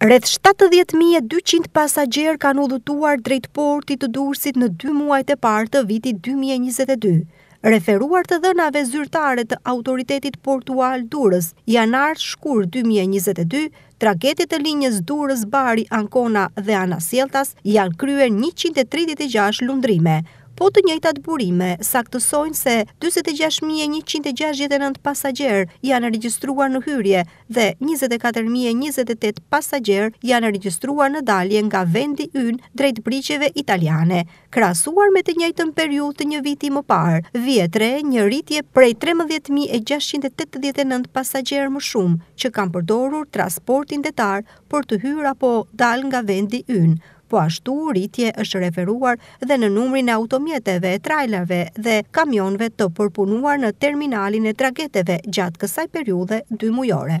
Rreth 70.200 pasagjerë kanë udhëtuar drejt portit të Durrësit në dy muajt e parë të vitit 2022. Referuar të dhënave zyrtare të Autoritetit Portual Durrës, janar shkurt 2022, tragetet e linjës Durrës Bari Ankona dhe anasjelltas kanë kryer 136 lundrime. Po të njëjtat burime saktësojnë se 46169 pasagjerë janë regjistruar në hyrje dhe njëzet e katër mijë e njëzet e tetë pasagjerë janë regjistruar në dalje nga vendi ynë drejt brigjeve italiane, krahasuar me të njëjtën periudhë të një viti më parë, vihet re një rritje prej trembëdhjetë mijë e gjashtëqind e tetëdhjetë e nëntë pasagjerë më shumë që kanë përdorur transportin detar për të hyrë apo dalë nga vendi ynë, Po ashtu, rritje është referuar dhe në numrin e automjeteve, trajlerëve dhe kamionëve të përpunuar në terminalin e trageteve gjatë kësaj periudhe dy mujore.